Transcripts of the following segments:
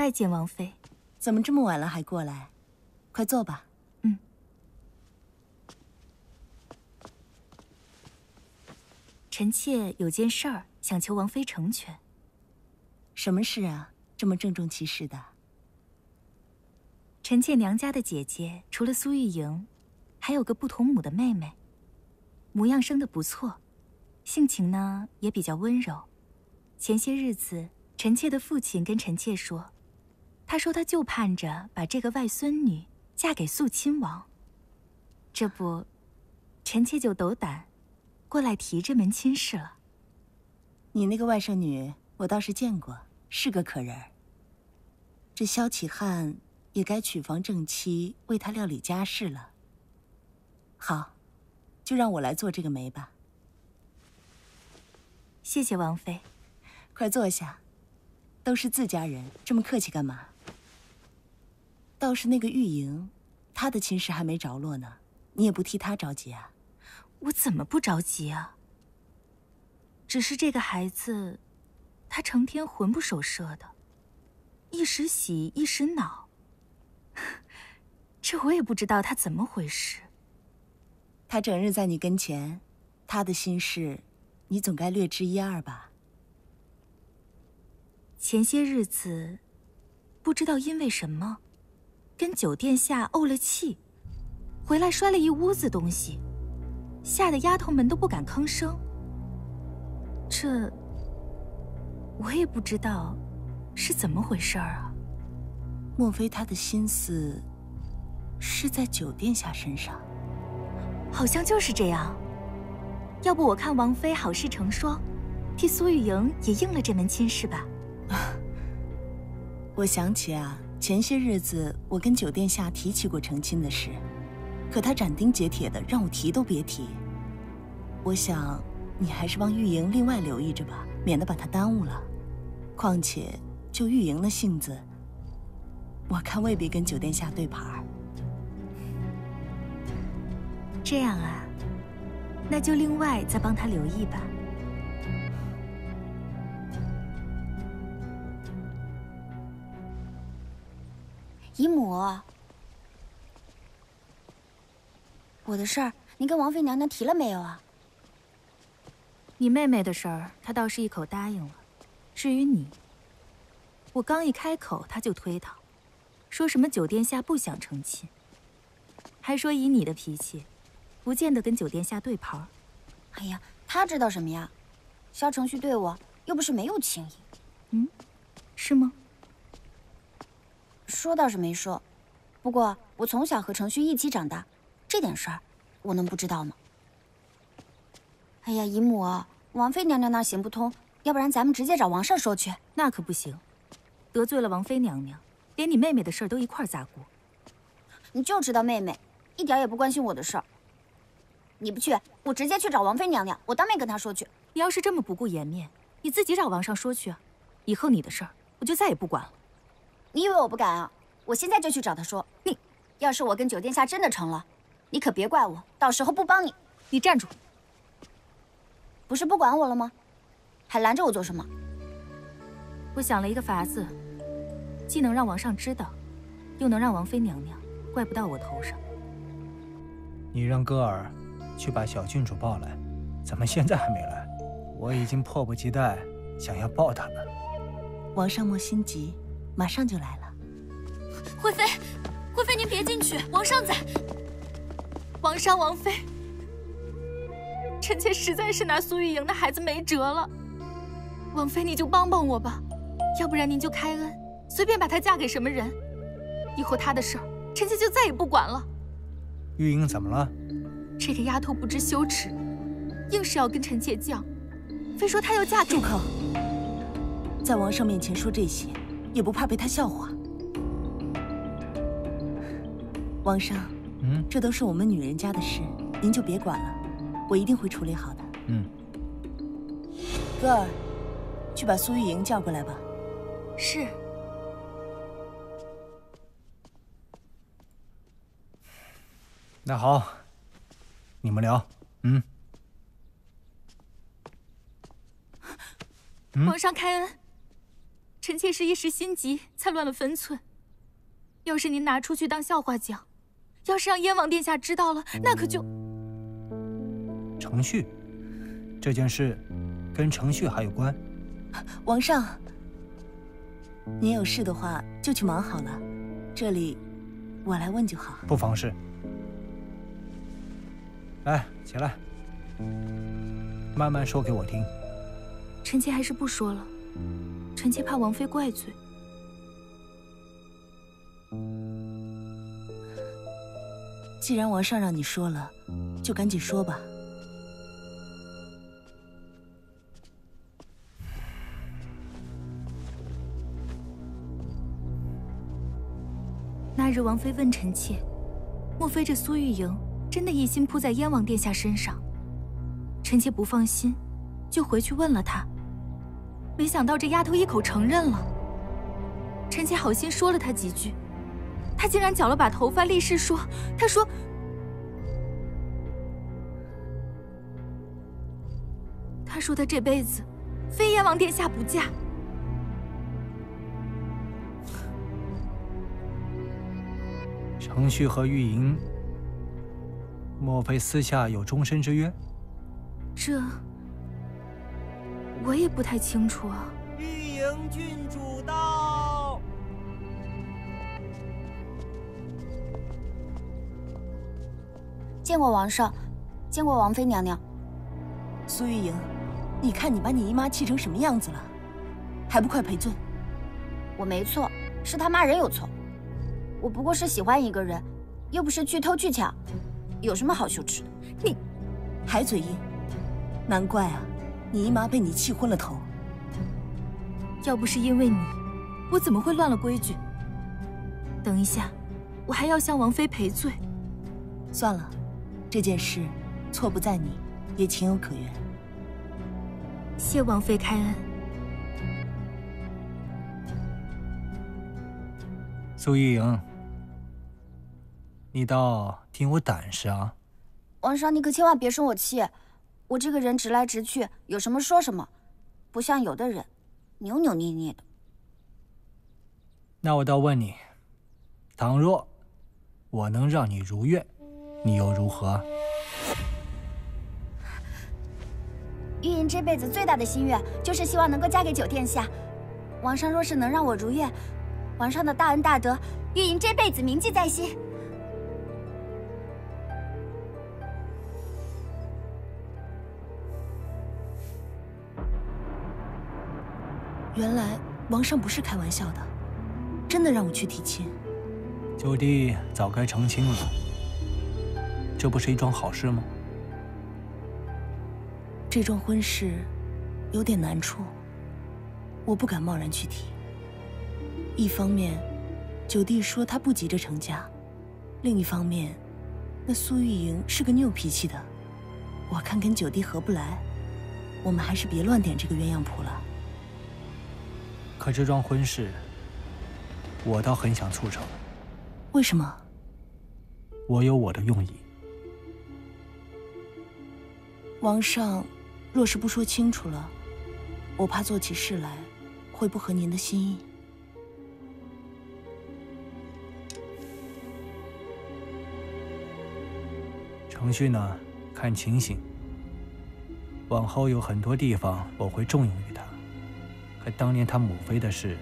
拜见王妃。怎么这么晚了还过来？快坐吧。嗯。臣妾有件事儿想求王妃成全。什么事啊？这么郑重其事的。臣妾娘家的姐姐除了苏玉莹，还有个不同母的妹妹。模样生得不错，性情呢也比较温柔。前些日子，臣妾的父亲跟臣妾说。他说：“他就盼着把这个外孙女嫁给肃亲王。这不，臣妾就斗胆过来提这门亲事了。你那个外甥女，我倒是见过，是个可人。这萧启汉也该娶房正妻，为他料理家事了。好，就让我来做这个媒吧。谢谢王妃，快坐下。都是自家人，这么客气干嘛？”倒是那个玉莹，她的亲事还没着落呢，你也不替她着急啊？我怎么不着急啊？只是这个孩子，他成天魂不守舍的，一时喜一时恼，这我也不知道他怎么回事。他整日在你跟前，他的心事，你总该略知一二吧？前些日子，不知道因为什么。跟酒店下怄了气，回来摔了一屋子东西，吓得丫头们都不敢吭声。这我也不知道是怎么回事儿啊。莫非他的心思是在酒店下身上？好像就是这样。要不我看王妃好事成双，替苏玉莹也应了这门亲事吧。我想起啊。前些日子，我跟九殿下提起过成亲的事，可他斩钉截铁的让我提都别提。我想，你还是帮玉莹另外留意着吧，免得把她耽误了。况且，就玉莹的性子，我看未必跟九殿下对盘儿。这样啊，那就另外再帮她留意吧。姨母，我的事儿，您跟王妃娘娘提了没有啊？你妹妹的事儿，她倒是一口答应了。至于你，我刚一开口，她就推搪，说什么九殿下不想成亲，还说以你的脾气，不见得跟九殿下对盘。哎呀，她知道什么呀？萧承旭对我又不是没有情意。嗯，是吗？说倒是没说，不过我从小和程旭一起长大，这点事儿我能不知道吗？哎呀，姨母，王妃娘娘那儿行不通，要不然咱们直接找王上说去。那可不行，得罪了王妃娘娘，连你妹妹的事儿都一块儿砸锅。你就知道妹妹，一点也不关心我的事儿。你不去，我直接去找王妃娘娘，我当面跟她说去。你要是这么不顾颜面，你自己找王上说去啊！以后你的事儿我就再也不管了。你以为我不敢啊？我现在就去找他说。你，要是我跟九殿下真的成了，你可别怪我，到时候不帮你。你站住！不是不管我了吗？还拦着我做什么？我想了一个法子，既能让王上知道，又能让王妃娘娘怪不到我头上。你让歌儿去把小郡主抱来，怎么现在还没来？我已经迫不及待想要抱她了。王上莫心急。马上就来了，惠妃，惠妃您别进去，王上在。王上，王妃，臣妾实在是拿苏玉莹的孩子没辙了，王妃你就帮帮我吧，要不然您就开恩，随便把她嫁给什么人，以后她的事儿，臣妾就再也不管了。玉莹怎么了？这个丫头不知羞耻，硬是要跟臣妾犟，非说她要嫁给……住口！在王上面前说这些。也不怕被他笑话，王上，嗯，这都是我们女人家的事，您就别管了，我一定会处理好的。嗯，歌儿，去把苏玉莹叫过来吧。是。那好，你们聊。嗯。王上开恩。臣妾是一时心急才乱了分寸。要是您拿出去当笑话讲，要是让燕王殿下知道了，那可就……程旭，这件事跟程旭还有关。王上，您有事的话就去忙好了，这里我来问就好。不妨事。来，起来，慢慢说给我听。臣妾还是不说了，臣妾怕王妃怪罪。既然王上让你说了，就赶紧说吧。那日王妃问臣妾：“莫非这苏玉莹真的一心扑在燕王殿下身上？”臣妾不放心，就回去问了她。没想到这丫头一口承认了。臣妾好心说了她几句。她竟然绞了把头发立誓说：“她说，她说她这辈子非燕王殿下不嫁。”程旭和玉莹，莫非私下有终身之约？这我也不太清楚啊。玉莹郡主到。见过王上，见过王妃娘娘。苏玉莹，你看你把你姨妈气成什么样子了，还不快赔罪！我没错，是他骂人有错。我不过是喜欢一个人，又不是去偷去抢，有什么好羞耻的？你还嘴硬，难怪啊，你姨妈被你气昏了头。要不是因为你，我怎么会乱了规矩？等一下，我还要向王妃赔罪。算了。这件事，错不在你，也情有可原。谢王妃开恩。苏玉莹，你倒挺有胆识啊！王上，你可千万别生我气。我这个人直来直去，有什么说什么，不像有的人，扭扭捏捏的。那我倒问你，倘若我能让你如愿？你又如何？玉莹这辈子最大的心愿就是希望能够嫁给九殿下。王上若是能让我如愿，王上的大恩大德，玉莹这辈子铭记在心。原来王上不是开玩笑的，真的让我去提亲。九弟早该成亲了。这不是一桩好事吗？这桩婚事有点难处，我不敢贸然去提。一方面，九弟说他不急着成家；另一方面，那苏玉莹是个拗脾气的，我看跟九弟合不来。我们还是别乱点这个鸳鸯谱了。可这桩婚事，我倒很想促成。为什么？我有我的用意。王上，若是不说清楚了，我怕做起事来会不合您的心意。程序呢？看情形，往后有很多地方我会重用于他。可当年他母妃的事，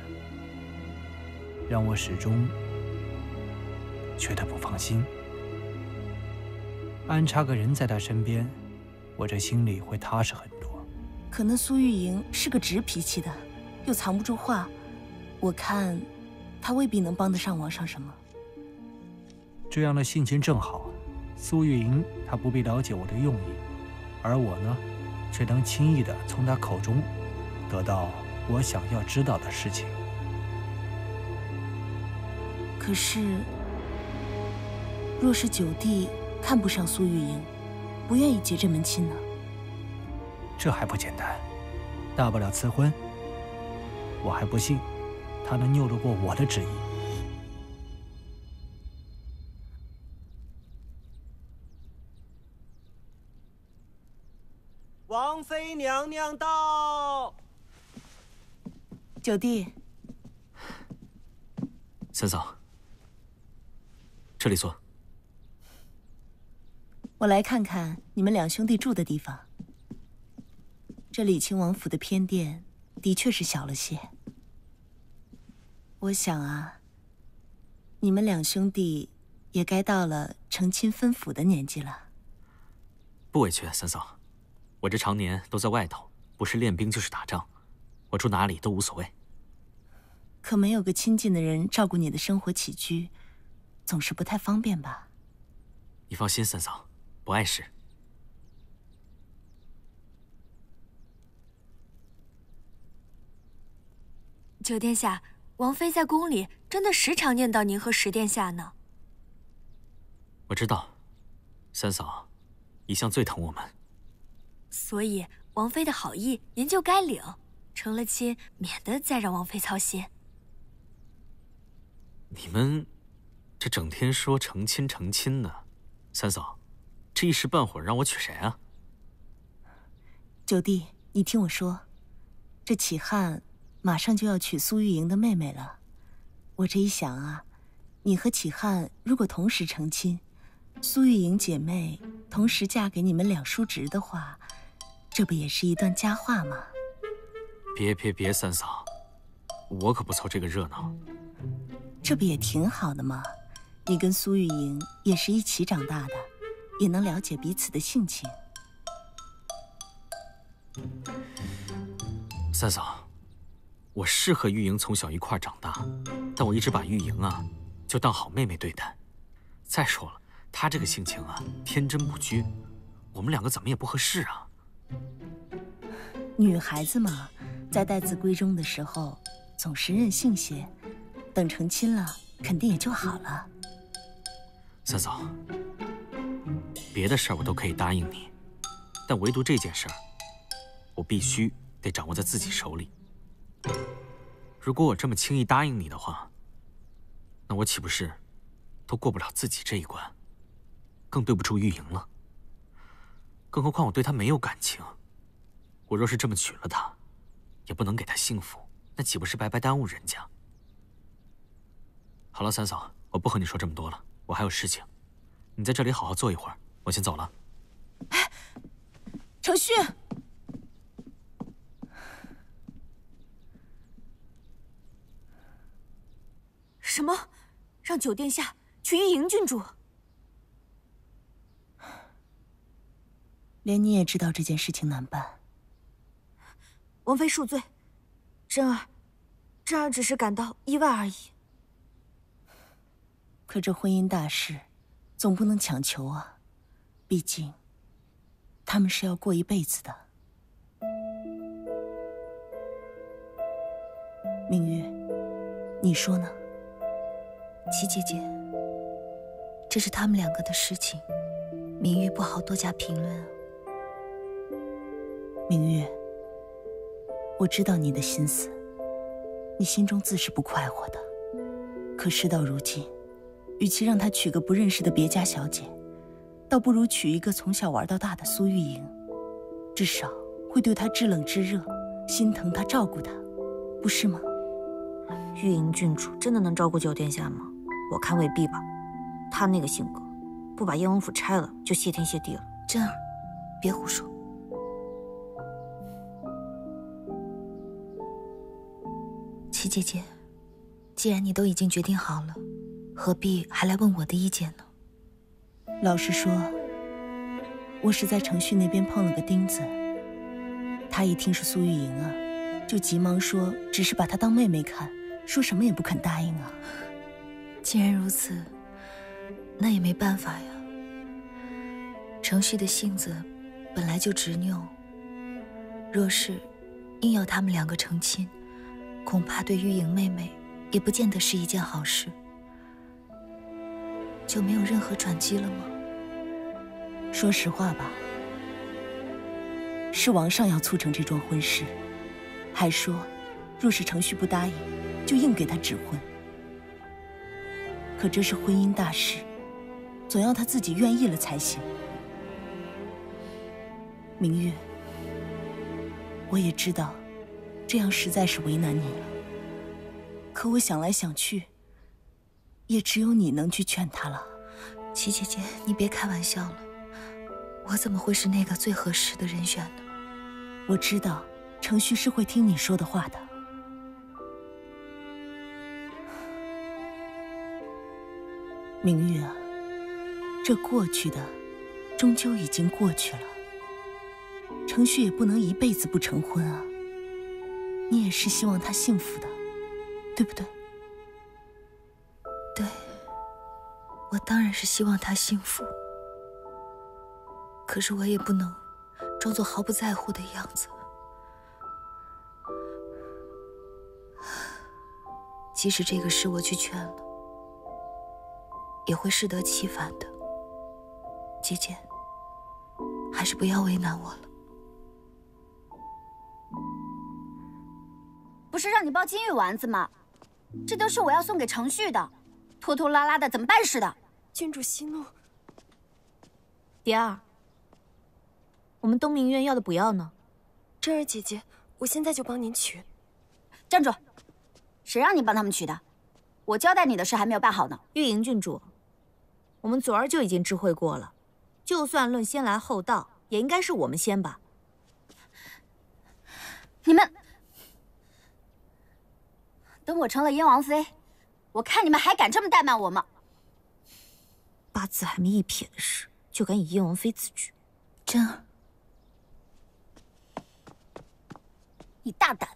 让我始终觉得不放心。安插个人在他身边。我这心里会踏实很多。可能苏玉莹是个直脾气的，又藏不住话，我看，她未必能帮得上王上什么。这样的性情正好，苏玉莹她不必了解我的用意，而我呢，却能轻易的从她口中得到我想要知道的事情。可是，若是九弟看不上苏玉莹，不愿意结这门亲呢？这还不简单，大不了赐婚。我还不信他能拗得过我的旨意。王妃娘娘到。九弟，三嫂，这里坐。我来看看你们两兄弟住的地方。这李亲王府的偏殿的确是小了些。我想啊，你们两兄弟也该到了成亲分府的年纪了。不委屈，三嫂，我这常年都在外头，不是练兵就是打仗，我住哪里都无所谓。可没有个亲近的人照顾你的生活起居，总是不太方便吧？你放心，三嫂，不碍事。九殿下，王妃在宫里真的时常念叨您和十殿下呢。我知道，三嫂一向最疼我们，所以王妃的好意您就该领，成了亲，免得再让王妃操心。你们这整天说成亲成亲的，三嫂，这一时半会儿让我娶谁啊？九弟，你听我说，这启汉马上就要娶苏玉莹的妹妹了。我这一想啊，你和启汉如果同时成亲，苏玉莹姐妹同时嫁给你们两叔侄的话，这不也是一段佳话吗？别别别，三嫂，我可不凑这个热闹。这不也挺好的吗？你跟苏玉莹也是一起长大的，也能了解彼此的性情。三嫂，我是和玉莹从小一块长大，但我一直把玉莹啊就当好妹妹对待。再说了，她这个性情啊，天真不拘，我们两个怎么也不合适啊。女孩子嘛，在待字闺中的时候，总是任性些。等成亲了，肯定也就好了。三嫂，别的事儿我都可以答应你，但唯独这件事儿，我必须得掌握在自己手里。如果我这么轻易答应你的话，那我岂不是都过不了自己这一关，更对不住玉莹了？更何况我对她没有感情，我若是这么娶了她，也不能给她幸福，那岂不是白白耽误人家？好了，三嫂，我不和你说这么多了，我还有事情。你在这里好好坐一会儿，我先走了。哎，程旭，什么？让九殿下娶玉莹郡主？连你也知道这件事情难办。王妃恕罪，真儿，真儿只是感到意外而已。可这婚姻大事，总不能强求啊！毕竟，他们是要过一辈子的。明玉，你说呢？齐姐姐，这是他们两个的事情，明玉不好多加评论。明玉，我知道你的心思，你心中自是不快活的。可事到如今，与其让他娶个不认识的别家小姐，倒不如娶一个从小玩到大的苏玉莹，至少会对她知冷知热，心疼她，照顾她，不是吗？玉莹郡主真的能照顾九殿下吗？我看未必吧。她那个性格，不把燕王府拆了就谢天谢地了。真儿，别胡说。齐姐姐，既然你都已经决定好了。何必还来问我的意见呢？老实说，我是在程旭那边碰了个钉子。他一听是苏玉莹啊，就急忙说只是把她当妹妹看，说什么也不肯答应啊。既然如此，那也没办法呀。程旭的性子本来就执拗，若是硬要他们两个成亲，恐怕对玉莹妹妹也不见得是一件好事。就没有任何转机了吗？说实话吧，是王上要促成这桩婚事，还说，若是程旭不答应，就硬给他指婚。可这是婚姻大事，总要他自己愿意了才行。明月，我也知道，这样实在是为难你了。可我想来想去，也只有你能去劝他了。齐姐姐，你别开玩笑了，我怎么会是那个最合适的人选呢？我知道程旭是会听你说的话的。明玉啊，这过去的，终究已经过去了。程旭也不能一辈子不成婚啊。你也是希望他幸福的，对不对？当然是希望他幸福。可是我也不能装作毫不在乎的样子。即使这个事我去劝了，也会适得其反的。姐姐，还是不要为难我了。不是让你包金玉丸子吗？这都是我要送给程旭的，拖拖拉拉的怎么办似的。郡主息怒。蝶儿，我们东明院要的补药呢？真儿姐姐，我现在就帮您取。站住！谁让你帮他们取的？我交代你的事还没有办好呢。玉莹郡主，我们昨儿就已经知会过了，就算论先来后到，也应该是我们先吧。你们。等我成了燕王妃，我看你们还敢这么怠慢我吗？八字还没一撇的事，就敢以燕王妃自居，真儿，你大胆！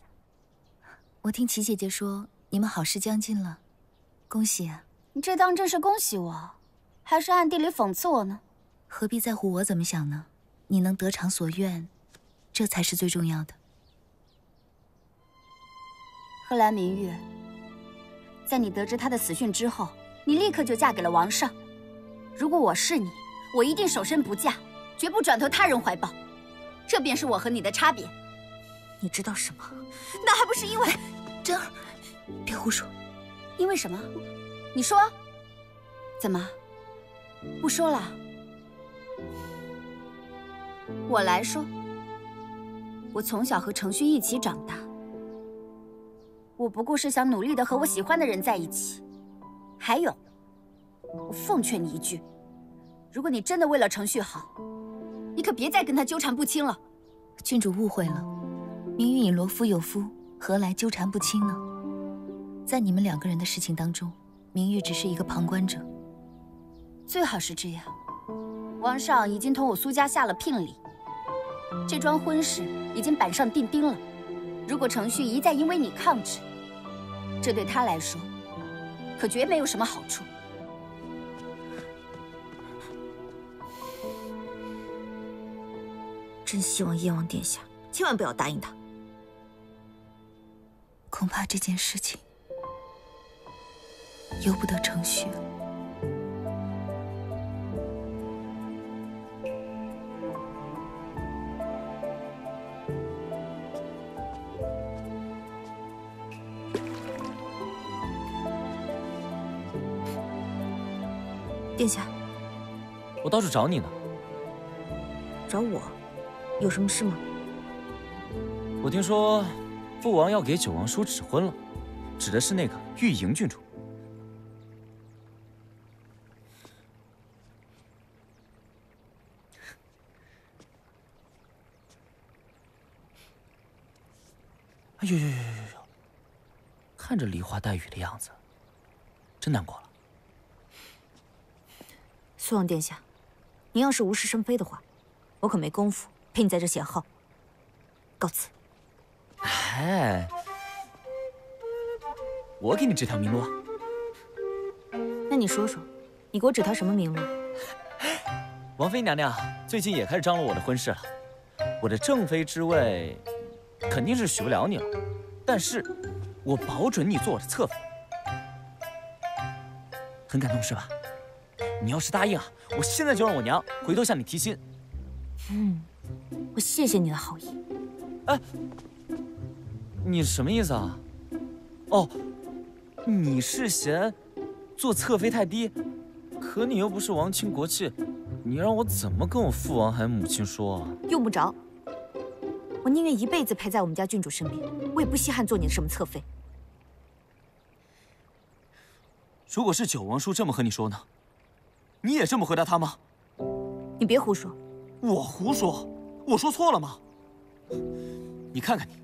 我听齐姐姐说你们好事将近了，恭喜啊！你这当真是恭喜我，还是暗地里讽刺我呢？何必在乎我怎么想呢？你能得偿所愿，这才是最重要的。贺兰明月，在你得知他的死讯之后，你立刻就嫁给了王上。如果我是你，我一定守身不嫁，绝不转投他人怀抱。这便是我和你的差别。你知道什么？那还不是因为真儿，别胡说。因为什么？你说。怎么？不说了？我来说。我从小和程旭一起长大。我不过是想努力的和我喜欢的人在一起。还有，我奉劝你一句：如果你真的为了程旭好，你可别再跟他纠缠不清了。郡主误会了，明玉已罗夫有夫，何来纠缠不清呢？在你们两个人的事情当中，明玉只是一个旁观者。最好是这样。王上已经同我苏家下了聘礼，这桩婚事已经板上钉钉了。如果程旭一再因为你抗旨，这对他来说，可绝没有什么好处。真希望燕王殿下千万不要答应他。恐怕这件事情由不得程旭了。殿下，我到处找你呢。找我，有什么事吗？我听说父王要给九王叔指婚了，指的是那个玉莹郡主。哎呦呦呦呦呦！看着梨花带雨的样子，真难过了。苏王殿下，您要是无事生非的话，我可没工夫陪你在这闲耗。告辞。哎，我给你指条明路啊。那你说说，你给我指条什么明路？王妃娘娘最近也开始张罗我的婚事了，我的正妃之位肯定是许不了你了，但是，我保准你做我的侧妃。很感动是吧？你要是答应啊，我现在就让我娘回头向你提亲。嗯，我谢谢你的好意。哎，你什么意思啊？哦，你是嫌做侧妃太低？可你又不是王亲国戚，你让我怎么跟我父王还有母亲说啊？用不着，我宁愿一辈子陪在我们家郡主身边，我也不稀罕做你的什么侧妃。如果是九王叔这么和你说呢？你也这么回答他吗？你别胡说。我胡说？我说错了吗？你看看你，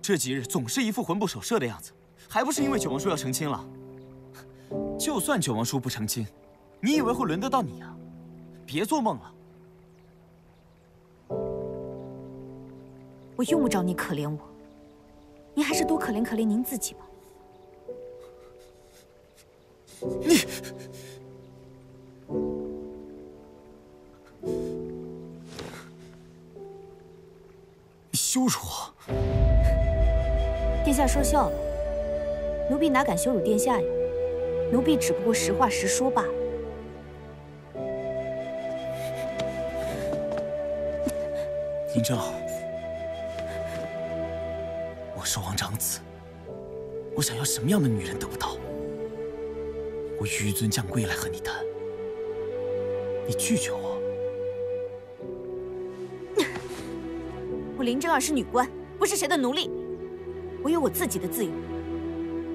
这几日总是一副魂不守舍的样子，还不是因为九王叔要成亲了？就算九王叔不成亲，你以为会轮得到你啊？别做梦了。我用不着你可怜我，您还是多可怜可怜您自己吧。你，羞辱我！殿下说笑了，奴婢哪敢羞辱殿下呀？奴婢只不过实话实说罢了。嬴政，我是王长子，我想要什么样的女人得不到？我纡尊降贵来和你谈，你拒绝我。林真儿是女官，不是谁的奴隶，我有我自己的自由，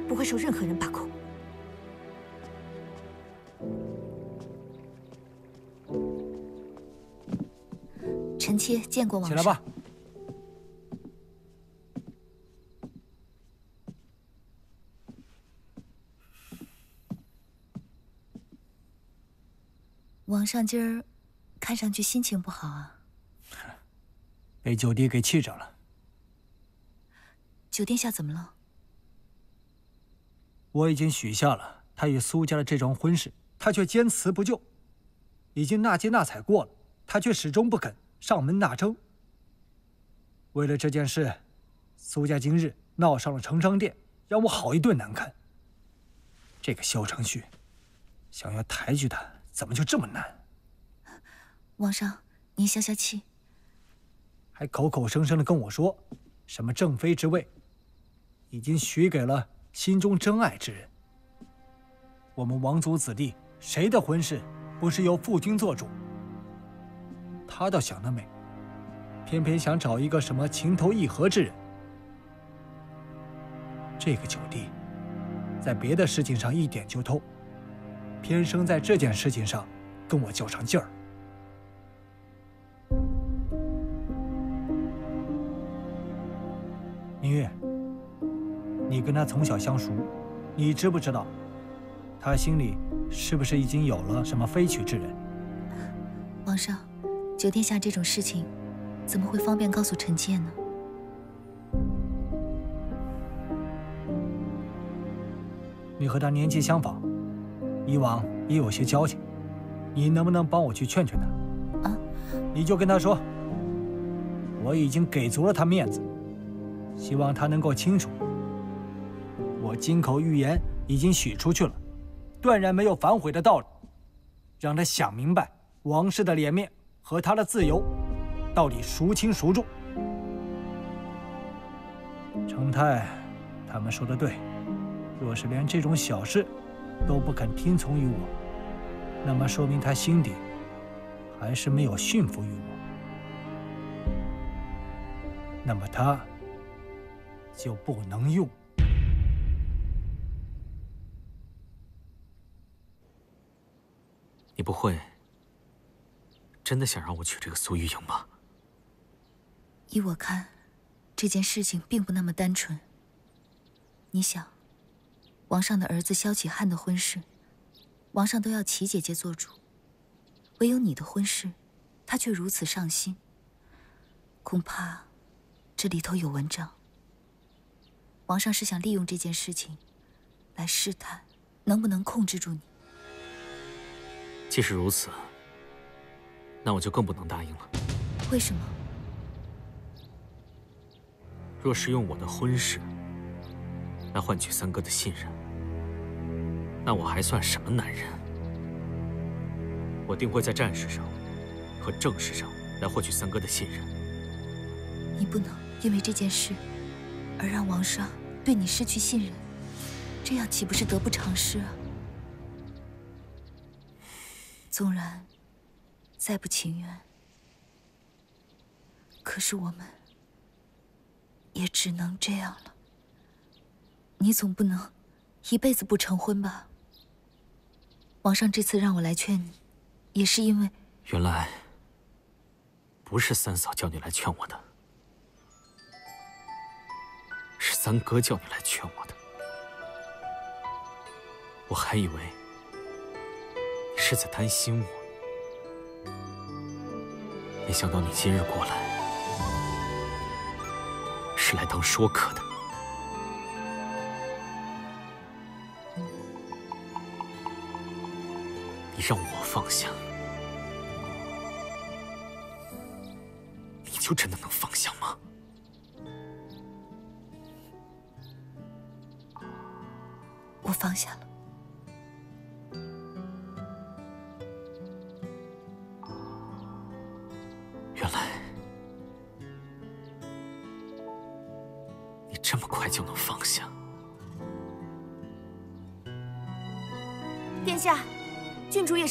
不会受任何人把控。臣妾见过王上。起来吧。皇上今儿看上去心情不好啊，被九弟给气着了。九殿下怎么了？我已经许下了他与苏家的这桩婚事，他却坚持不就。已经纳金纳采过了，他却始终不肯上门纳征。为了这件事，苏家今日闹上了承商殿，让我好一顿难堪。这个萧承旭，想要抬举他。怎么就这么难？王上，您消消气。还口口声声的跟我说，什么正妃之位，已经许给了心中真爱之人。我们王族子弟，谁的婚事不是由父君做主？他倒想得美，偏偏想找一个什么情投意合之人。这个九弟，在别的事情上一点就透。偏生在这件事情上跟我较上劲儿。他从小相熟，你知不知道，他心里是不是已经有了什么非娶之人？皇上，九殿下这种事情，怎么会方便告诉臣妾呢？你和他年纪相仿。以往也有些交情，你能不能帮我去劝劝他？啊，你就跟他说，我已经给足了他面子，希望他能够清楚，我金口玉言已经许出去了，断然没有反悔的道理，让他想明白王氏的脸面和他的自由到底孰轻孰重。程泰，他们说的对，若是连这种小事。都不肯听从于我，那么说明他心底还是没有驯服于我，那么他就不能用。你不会真的想让我娶这个苏玉莹吧？依我看，这件事情并不那么单纯。你想？王上的儿子萧启汉的婚事，王上都要齐姐姐做主，唯有你的婚事，他却如此上心。恐怕这里头有文章。王上是想利用这件事情，来试探能不能控制住你。既是如此，那我就更不能答应了。为什么？若是用我的婚事来换取三哥的信任，那我还算什么男人？我定会在战事上和政事上来获取三哥的信任。你不能因为这件事而让王上对你失去信任，这样岂不是得不偿失啊？纵然再不情愿，可是我们也只能这样了。你总不能一辈子不成婚吧？皇上这次让我来劝你，也是因为……原来不是三嫂叫你来劝我的，是三哥叫你来劝我的。我还以为是在担心我，没想到你今日过来是来当说客的。你让我放下，你就真的能放下吗？我放下了。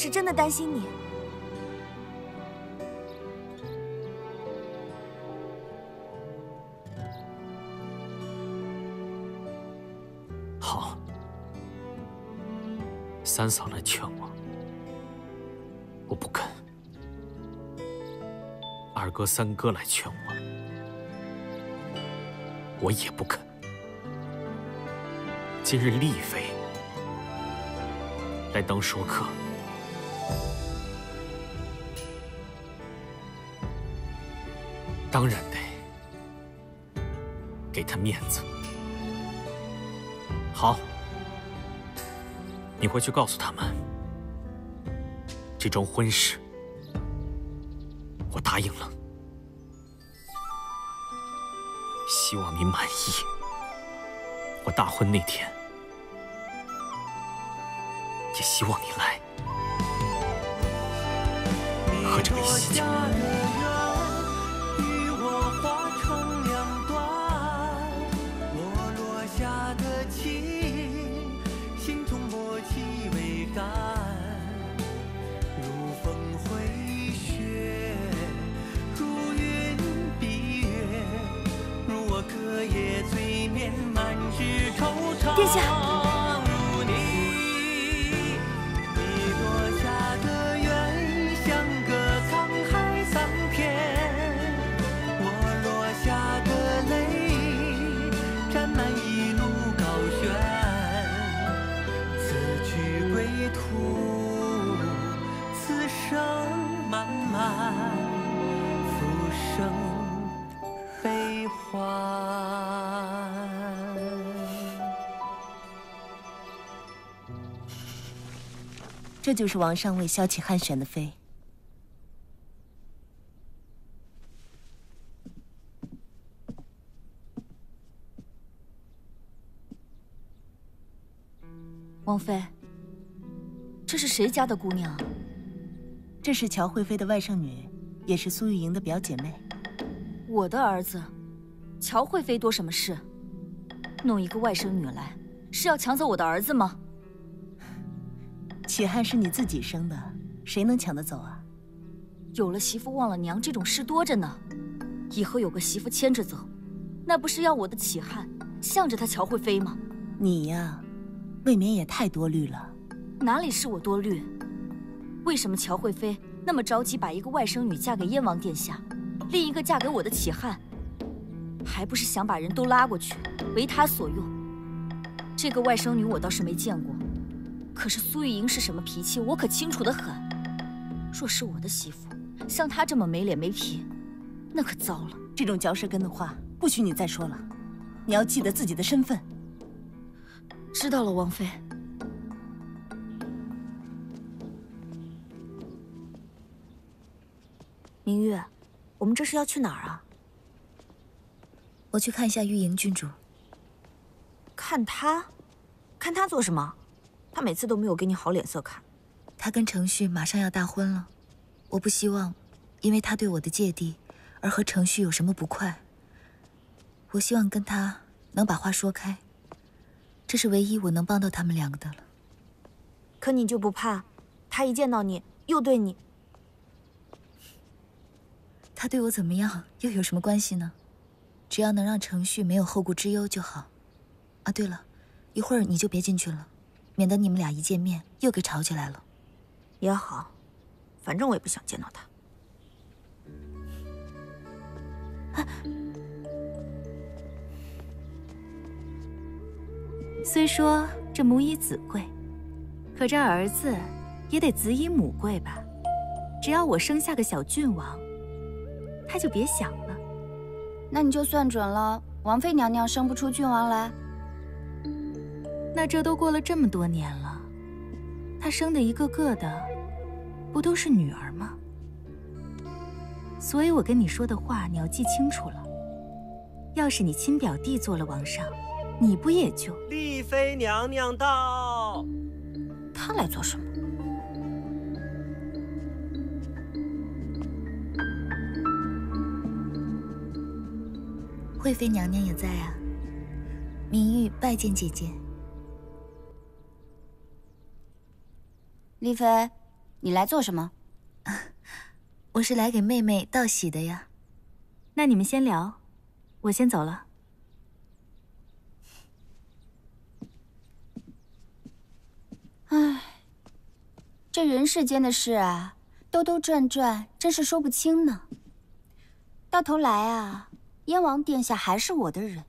真的担心你。好，三嫂来劝我，我不肯；二哥、三哥来劝我，我也不肯。今日丽妃来当说客，当然得给她面子。好，你回去告诉他们，这桩婚事我答应了，希望你满意。我大婚那天，也希望你来喝这杯喜酒。殿下。这就是王上为萧启汉选的妃。王妃，这是谁家的姑娘？这是乔惠妃的外甥女，也是苏玉莹的表姐妹。我的儿子，乔惠妃多什么事？弄一个外甥女来，是要抢走我的儿子吗？启汉是你自己生的，谁能抢得走啊？有了媳妇忘了娘这种事多着呢，以后有个媳妇牵着走，那不是要我的启汉向着他乔慧妃吗？你呀，未免也太多虑了。哪里是我多虑？为什么乔慧妃那么着急把一个外甥女嫁给燕王殿下，另一个嫁给我的启汉，还不是想把人都拉过去，为他所用？这个外甥女我倒是没见过，可是苏玉莹是什么脾气，我可清楚的很。若是我的媳妇像她这么没脸没皮，那可糟了。这种嚼舌根的话，不许你再说了。你要记得自己的身份。知道了，王妃。明月，我们这是要去哪儿啊？我去看一下玉莹郡主。看她？看她做什么？她每次都没有给你好脸色看。他跟程旭马上要大婚了，我不希望因为他对我的芥蒂而和程旭有什么不快。我希望跟他能把话说开，这是唯一我能帮到他们两个的了。可你就不怕，他一见到你又对你……他对我怎么样又有什么关系呢？只要能让程旭没有后顾之忧就好。啊，对了，一会儿你就别进去了，免得你们俩一见面又给吵起来了。也好，反正我也不想见到他。虽说这母以子贵，可这儿子也得子以母贵吧？只要我生下个小郡王，他就别想了。那你就算准了，王妃娘娘生不出郡王来。那这都过了这么多年了，他生的一个个的，不都是女儿吗？所以我跟你说的话，你要记清楚了。要是你亲表弟做了王上，你不也就……丽妃娘娘到。他来做什么？惠妃娘娘也在啊。明玉拜见姐姐。丽妃，你来做什么？我是来给妹妹道喜的呀。那你们先聊，我先走了。唉，这人世间的事啊，兜兜转转，真是说不清呢。到头来啊，燕王殿下还是我的人。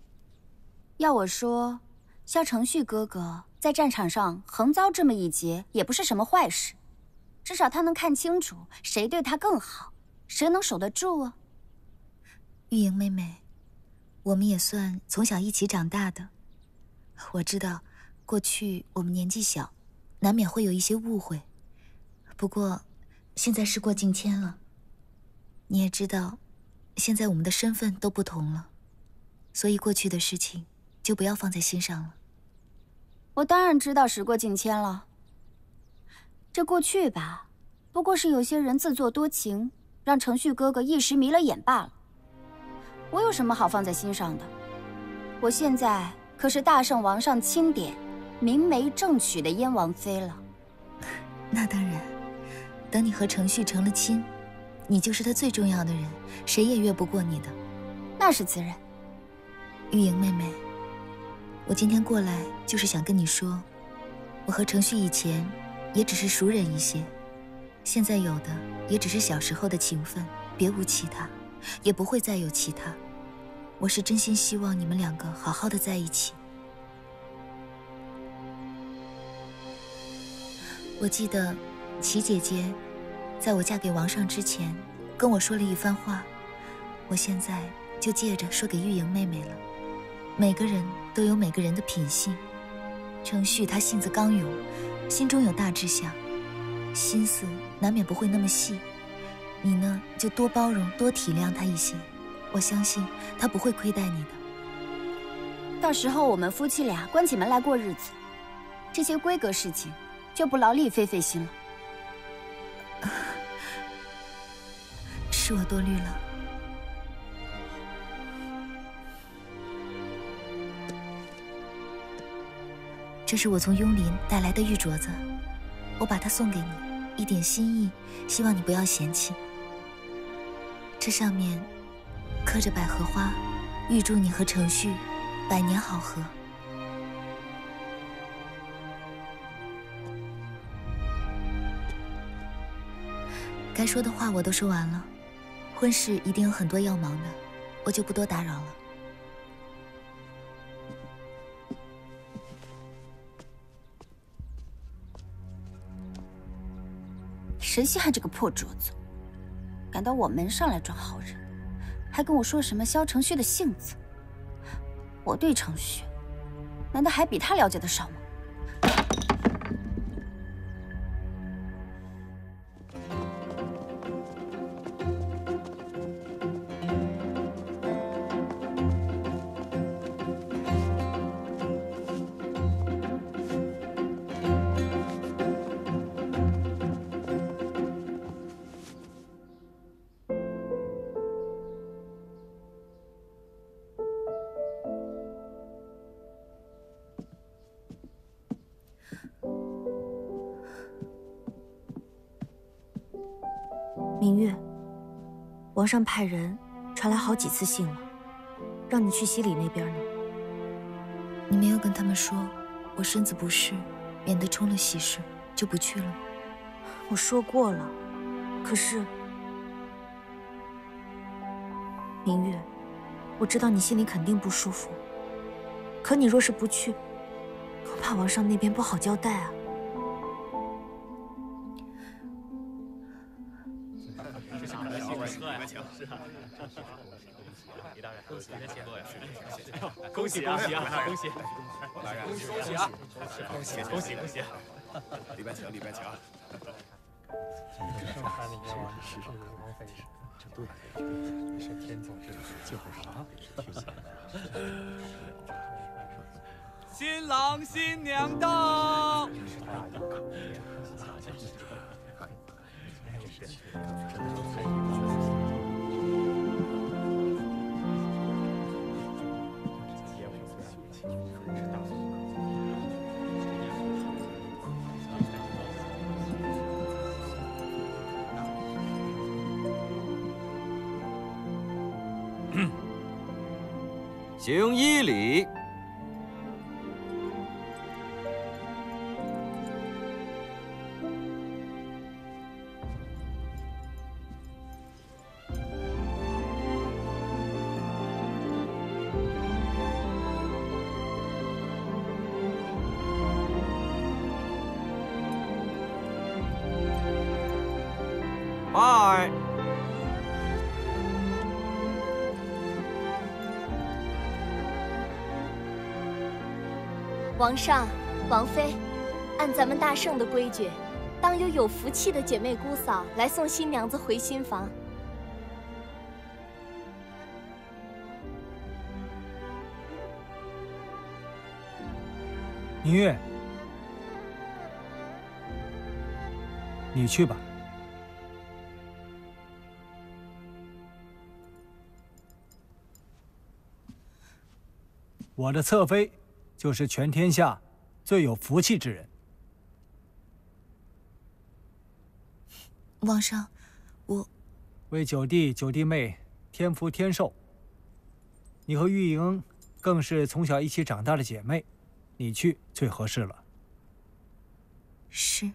要我说，萧承旭哥哥在战场上横遭这么一劫，也不是什么坏事。至少他能看清楚谁对他更好，谁能守得住啊。玉莹妹妹，我们也算从小一起长大的。我知道，过去我们年纪小，难免会有一些误会。不过，现在事过境迁了。你也知道，现在我们的身份都不同了，所以过去的事情就不要放在心上了。我当然知道时过境迁了。这过去吧，不过是有些人自作多情，让程旭哥哥一时迷了眼罢了。我有什么好放在心上的？我现在可是大圣王上钦点、明媒正娶的燕王妃了。那当然，等你和程旭成了亲，你就是他最重要的人，谁也越不过你的。那是自然。玉莹妹妹，我今天过来就是想跟你说，我和程旭以前。也只是熟人一些，现在有的也只是小时候的情分，别无其他，也不会再有其他。我是真心希望你们两个好好的在一起。我记得，齐姐姐，在我嫁给王上之前，跟我说了一番话，我现在就借着说给玉莹妹妹了。每个人都有每个人的品性，程旭他性子刚勇。心中有大志向，心思难免不会那么细。你呢，就多包容、多体谅他一些。我相信他不会亏待你的。到时候我们夫妻俩关起门来过日子，这些闺阁事情就不劳丽妃费心了。是我多虑了。这是我从雍林带来的玉镯子，我把它送给你，一点心意，希望你不要嫌弃。这上面刻着百合花，预祝你和程旭百年好合。该说的话我都说完了，婚事一定有很多要忙的，我就不多打扰了。谁稀罕这个破镯子？敢到我门上来装好人，还跟我说什么萧承旭的性子？我对承旭，难道还比他了解的少吗？上派人传来好几次信了，让你去西里那边呢。你没有跟他们说我身子不适，免得冲了喜事就不去了吗？我说过了，可是明月，我知道你心里肯定不舒服。可你若是不去，恐怕王上那边不好交代啊。恭喜恭喜啊！恭喜！恭喜恭喜啊！恭喜恭喜恭喜！里边请里边请。是天作之合，就是啊。新郎新娘到！行一礼。拜。王上、王妃，按咱们大圣的规矩，当有有福气的姐妹姑嫂来送新娘子回新房。明月，你去吧。我的侧妃就是全天下最有福气之人。王上，我为九弟九弟妹添福添寿。你和玉莹更是从小一起长大的姐妹，你去最合适了。是。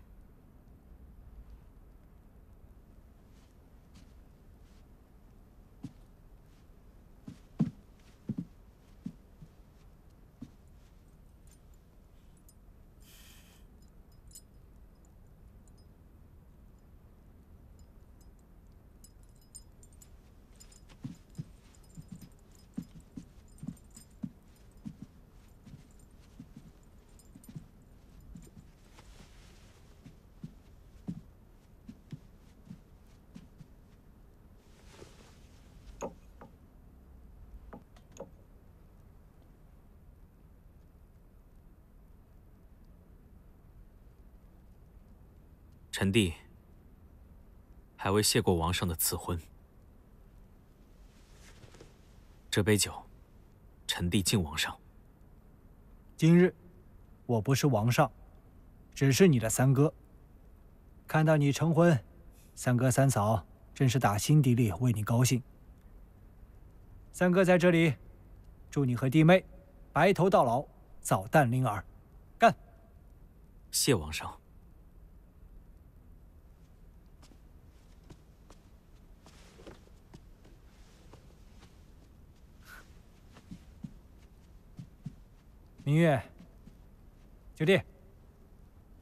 臣弟还未谢过王上的赐婚，这杯酒，臣弟敬王上。今日我不是王上，只是你的三哥。看到你成婚，三哥三嫂真是打心底里为你高兴。三哥在这里，祝你和弟妹白头到老，早诞灵儿。干！谢王上。明月，九弟，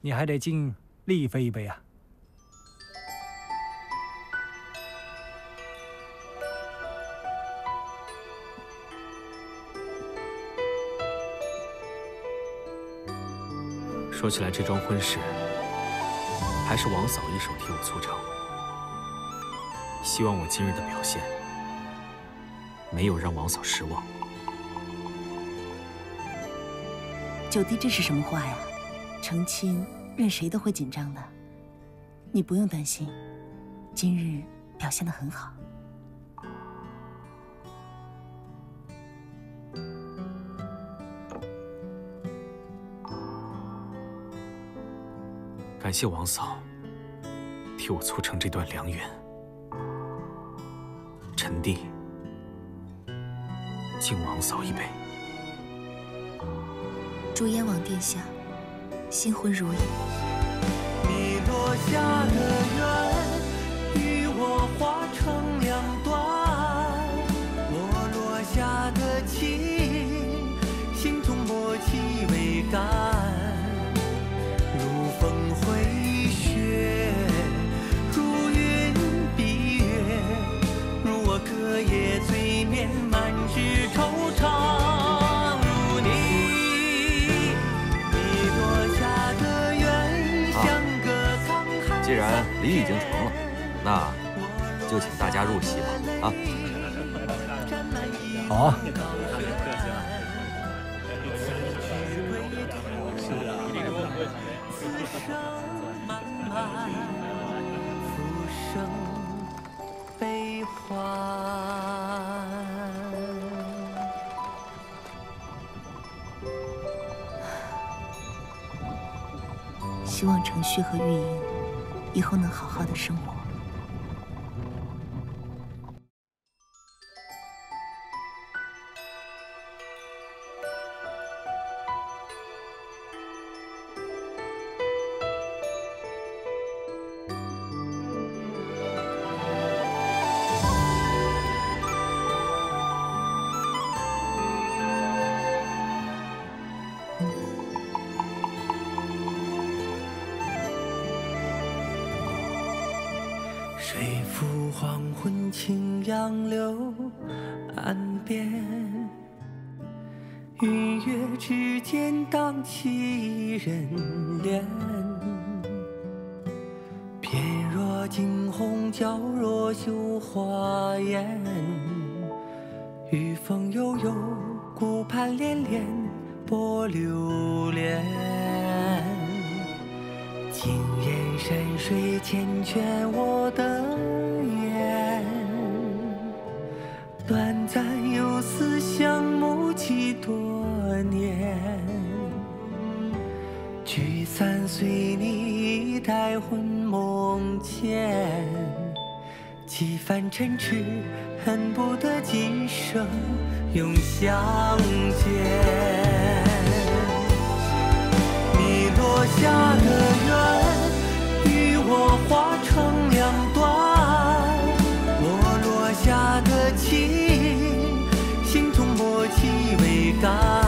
你还得敬丽妃一杯啊！说起来，这桩婚事还是王嫂一手替我促成。希望我今日的表现没有让王嫂失望。九弟，这是什么话呀？成亲，任谁都会紧张的。你不用担心，今日表现的很好。感谢王嫂替我促成这段良缘，臣弟敬王嫂一杯。祝燕王殿下新婚如意。那就请大家入席吧。啊，好啊。浮生悲欢。希望程旭和玉莹以后能好好的生活。三岁你已带魂梦见，几番嗔痴恨不得今生永相见。你落下的缘，与我化成两段；我落下的情，心中默契未干。